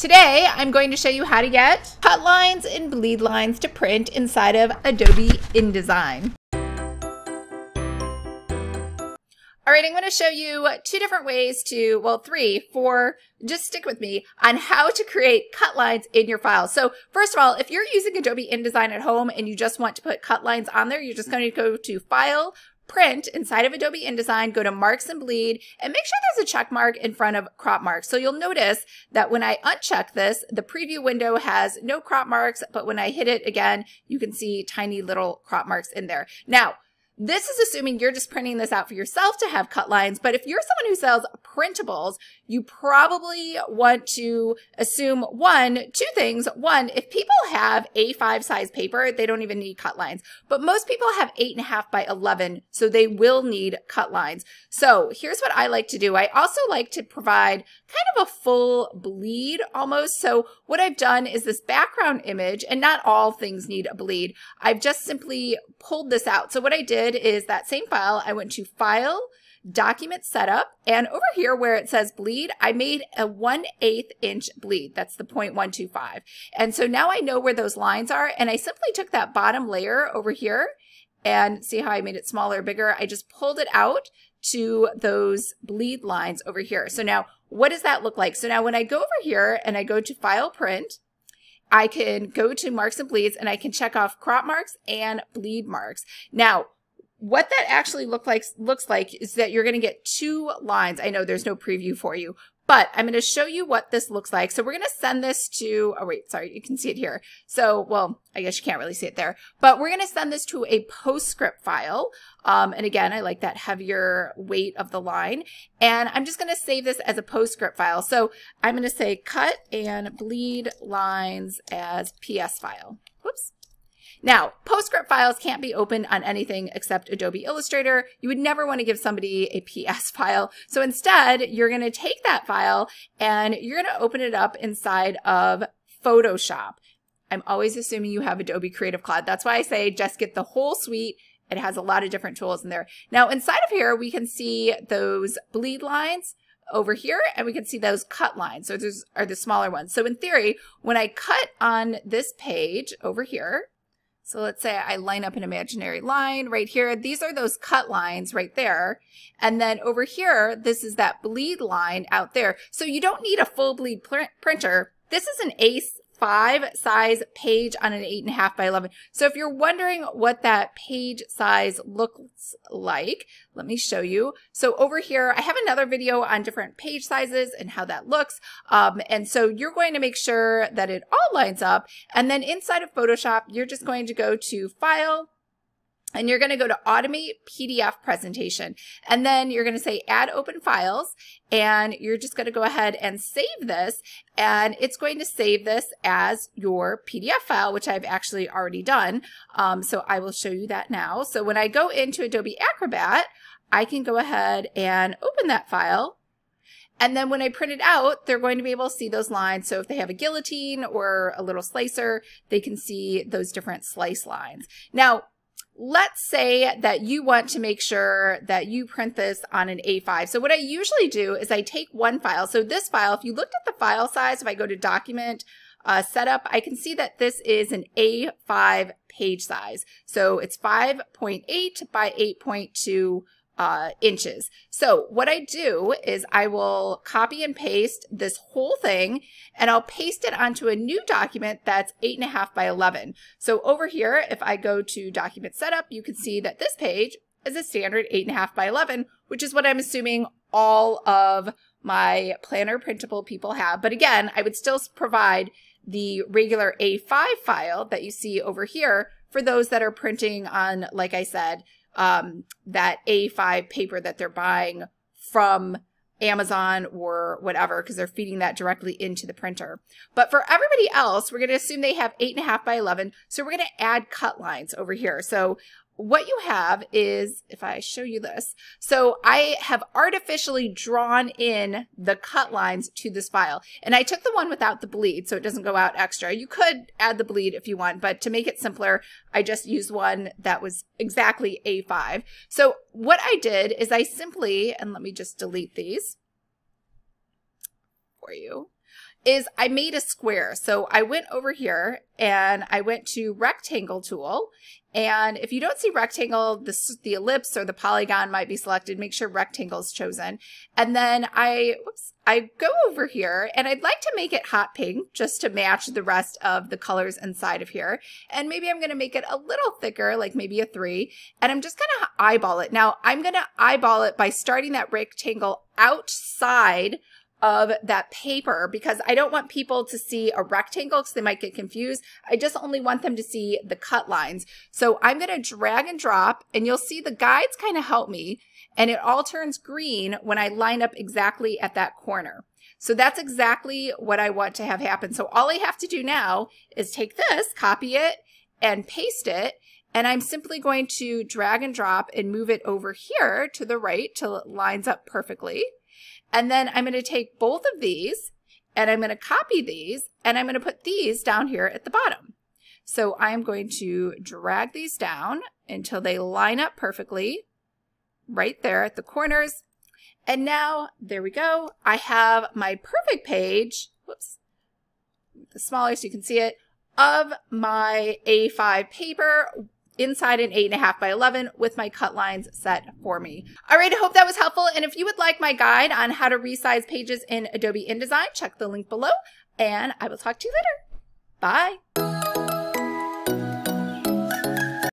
Today, I'm going to show you how to get cut lines and bleed lines to print inside of Adobe InDesign. All right, I'm going to show you two different ways to, well, three, four, just stick with me on how to create cut lines in your file. So first of all, if you're using Adobe InDesign at home and you just want to put cut lines on there, you're just going to go to File, print inside of Adobe InDesign, go to marks and bleed and make sure there's a check mark in front of crop marks. So you'll notice that when I uncheck this, the preview window has no crop marks, but when I hit it again, you can see tiny little crop marks in there. Now, this is assuming you're just printing this out for yourself to have cut lines, but if you're someone who sells printables, you probably want to assume one, two things. One, if people have A5 size paper, they don't even need cut lines, but most people have eight and a half by 11, so they will need cut lines. So here's what I like to do. I also like to provide kind of a full bleed almost. So what I've done is this background image, and not all things need a bleed. I've just simply pulled this out. So what I did did is that same file, I went to File, Document Setup, and over here where it says bleed, I made a 1 8 inch bleed. That's the 0.125. And so now I know where those lines are, and I simply took that bottom layer over here, and see how I made it smaller, or bigger? I just pulled it out to those bleed lines over here. So now what does that look like? So now when I go over here and I go to File Print, I can go to marks and bleeds and I can check off crop marks and bleed marks. Now, what that actually look like looks like is that you're going to get two lines. I know there's no preview for you, but I'm going to show you what this looks like. So we're going to send this to, oh wait, sorry, you can see it here. So, well, I guess you can't really see it there, but we're going to send this to a PostScript file. Um, and again, I like that heavier weight of the line. And I'm just going to save this as a PostScript file. So I'm going to say cut and bleed lines as PS file. Whoops. Now, PostScript files can't be opened on anything except Adobe Illustrator. You would never want to give somebody a PS file. So instead, you're going to take that file and you're going to open it up inside of Photoshop. I'm always assuming you have Adobe Creative Cloud. That's why I say just get the whole suite. It has a lot of different tools in there. Now, inside of here, we can see those bleed lines over here and we can see those cut lines. So those are the smaller ones. So in theory, when I cut on this page over here, so let's say I line up an imaginary line right here. These are those cut lines right there. And then over here, this is that bleed line out there. So you don't need a full bleed pr printer. This is an ACE five size page on an eight and a half by 11. So if you're wondering what that page size looks like, let me show you. So over here, I have another video on different page sizes and how that looks. Um, and so you're going to make sure that it all lines up. And then inside of Photoshop, you're just going to go to File, and you're going to go to automate PDF presentation. And then you're going to say add open files and you're just going to go ahead and save this and it's going to save this as your PDF file, which I've actually already done. Um, so I will show you that now. So when I go into Adobe Acrobat, I can go ahead and open that file and then when I print it out, they're going to be able to see those lines. So if they have a guillotine or a little slicer, they can see those different slice lines. Now, let's say that you want to make sure that you print this on an A5. So what I usually do is I take one file. So this file, if you looked at the file size, if I go to document, uh, setup, I can see that this is an A5 page size. So it's 5.8 by 8.2 uh, inches. So what I do is I will copy and paste this whole thing and I'll paste it onto a new document that's eight and a half by 11. So over here, if I go to document setup, you can see that this page is a standard eight and a half by 11, which is what I'm assuming all of my planner printable people have. But again, I would still provide the regular A5 file that you see over here for those that are printing on, like I said, um, that A5 paper that they're buying from Amazon or whatever, because they're feeding that directly into the printer. But for everybody else, we're going to assume they have eight and a half by 11. So we're going to add cut lines over here. So what you have is, if I show you this, so I have artificially drawn in the cut lines to this file. And I took the one without the bleed, so it doesn't go out extra. You could add the bleed if you want, but to make it simpler, I just used one that was exactly A5. So what I did is I simply, and let me just delete these for you is I made a square. So I went over here and I went to rectangle tool. And if you don't see rectangle, the, the ellipse or the polygon might be selected. Make sure rectangle is chosen. And then I, whoops, I go over here and I'd like to make it hot pink just to match the rest of the colors inside of here. And maybe I'm going to make it a little thicker, like maybe a three. And I'm just going to eyeball it. Now I'm going to eyeball it by starting that rectangle outside of that paper because I don't want people to see a rectangle because they might get confused. I just only want them to see the cut lines. So I'm going to drag and drop and you'll see the guides kind of help me and it all turns green when I line up exactly at that corner. So that's exactly what I want to have happen. So all I have to do now is take this, copy it and paste it. And I'm simply going to drag and drop and move it over here to the right till it lines up perfectly. And then I'm going to take both of these and I'm going to copy these and I'm going to put these down here at the bottom. So I'm going to drag these down until they line up perfectly right there at the corners. And now there we go. I have my perfect page. Whoops. The smaller so you can see it of my A5 paper inside an 8.5 by 11 with my cut lines set for me. All right, I hope that was helpful. And if you would like my guide on how to resize pages in Adobe InDesign, check the link below. And I will talk to you later. Bye.